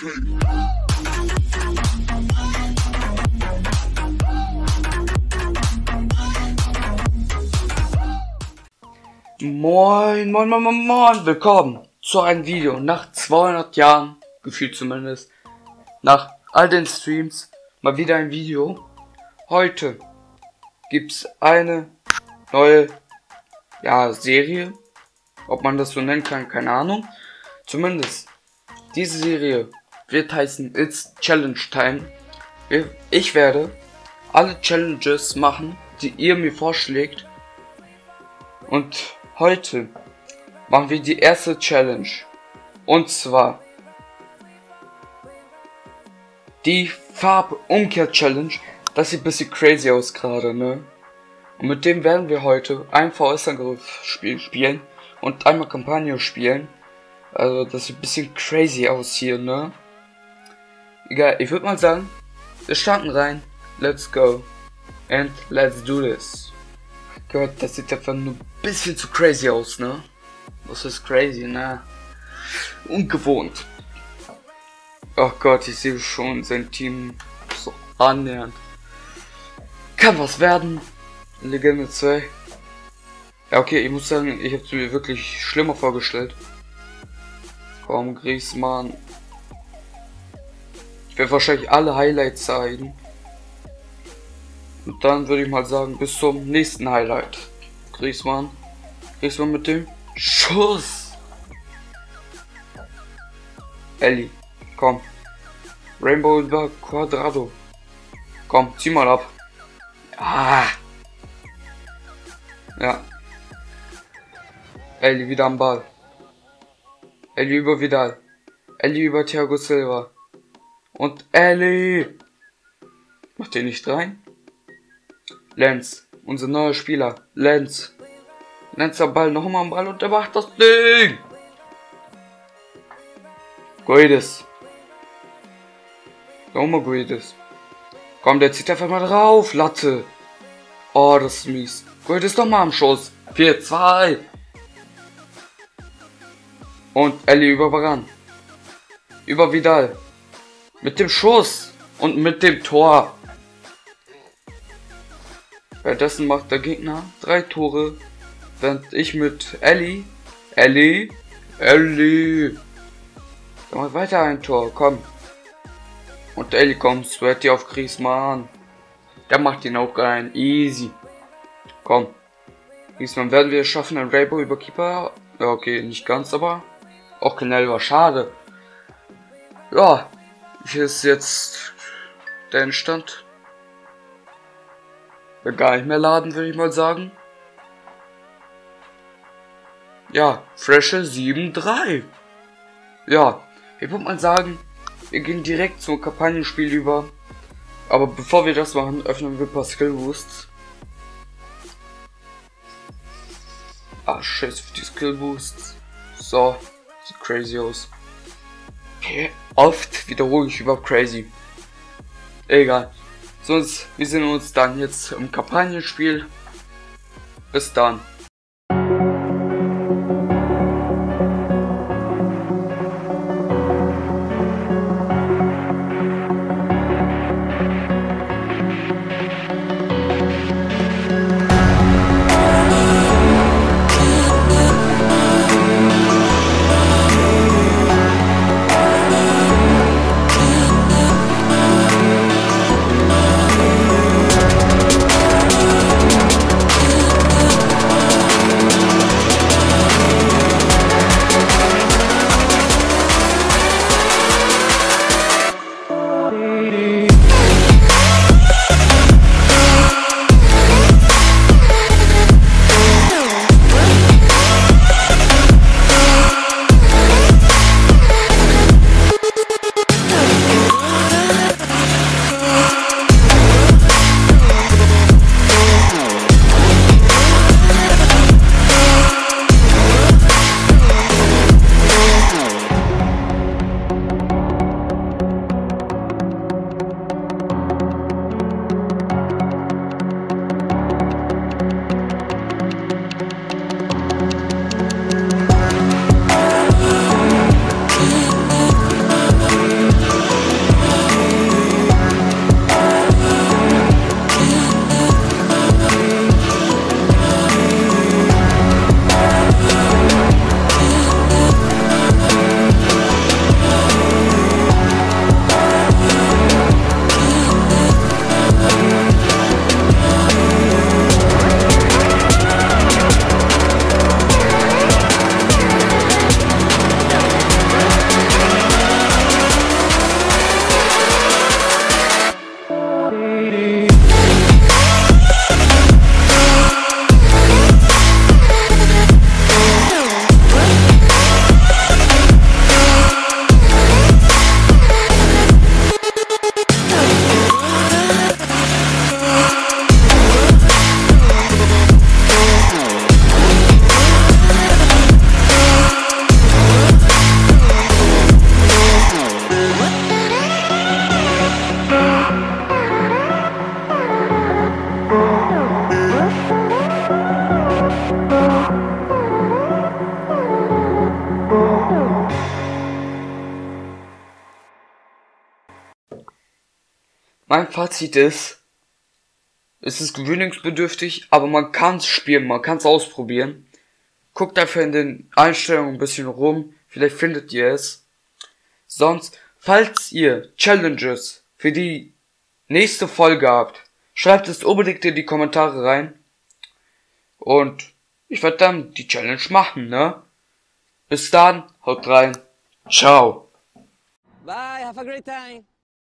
Moin, moin, moin, moin, moin, willkommen zu einem Video nach 200 Jahren, gefühlt zumindest, nach all den Streams, mal wieder ein Video. Heute gibt's eine neue, ja, Serie, ob man das so nennen kann, keine Ahnung. Zumindest, diese Serie wird heißen It's Challenge Time. Ich werde alle Challenges machen, die ihr mir vorschlägt. Und heute machen wir die erste Challenge. Und zwar die Farbumkehr-Challenge. Das sieht ein bisschen crazy aus gerade, ne? Und mit dem werden wir heute ein VS-Angriff spiel spielen und einmal Kampagne spielen. Also das sieht ein bisschen crazy aus hier, ne? Egal, ich würde mal sagen, wir starten rein. Let's go. And let's do this. Gott, das sieht einfach nur ein bisschen zu crazy aus, ne? Das ist crazy, ne? Ungewohnt. Oh Gott, ich sehe schon sein Team so annähernd. Kann was werden. Legende 2. Ja, okay, ich muss sagen, ich habe es mir wirklich schlimmer vorgestellt. Komm, Griezmann. Werde wahrscheinlich alle Highlights zeigen. Und dann würde ich mal sagen, bis zum nächsten Highlight. Griezmann. Griezmann mit dem Schuss. Ellie, komm. Rainbow über Quadrado. Komm, zieh mal ab. Ah. Ja. Ellie wieder am Ball. Ellie über Vidal. Ellie über Thiago Silva. Und Ellie. Macht ihr nicht rein? Lenz, unser neuer Spieler. Lenz. Lenz am Ball, nochmal am Ball und er macht das Ding. Guides. Nochmal Guides. Komm, der zieht einfach mal drauf, Latte. Oh, das ist mies. Guides nochmal am Schuss. 4-2. Und Ellie über Baran. Über Vidal. Mit dem Schuss. Und mit dem Tor. Währenddessen macht der Gegner drei Tore. Während ich mit Ellie. Ellie. Ellie. Dann mal weiter ein Tor. Komm. Und Ellie kommt. Sweaty auf Griezmann. Der macht ihn auch rein. Easy. Komm. Diesmal werden wir es schaffen, ein Rainbow über Keeper. Ja, okay, nicht ganz, aber auch Kanal war schade. Ja, hier ist jetzt der Endstand. Gar nicht mehr laden, würde ich mal sagen. Ja, frische 7-3. Ja, ich würde mal sagen, wir gehen direkt zum Kampagnenspiel über. Aber bevor wir das machen, öffnen wir ein paar Skill Boosts. Ah, scheiße für die Skill Boosts. So. Sieht crazy aus. Okay. Oft wiederhole ich über crazy. Egal. Sonst, wir sehen uns dann jetzt im Kampagnenspiel. Bis dann. Mein Fazit ist, es ist gewöhnungsbedürftig, aber man kann es spielen, man kann es ausprobieren. Guckt dafür in den Einstellungen ein bisschen rum, vielleicht findet ihr es. Sonst, falls ihr Challenges für die nächste Folge habt, schreibt es unbedingt in die Kommentare rein. Und ich werde dann die Challenge machen, ne? Bis dann, haut rein. Ciao. Bye, have a great time.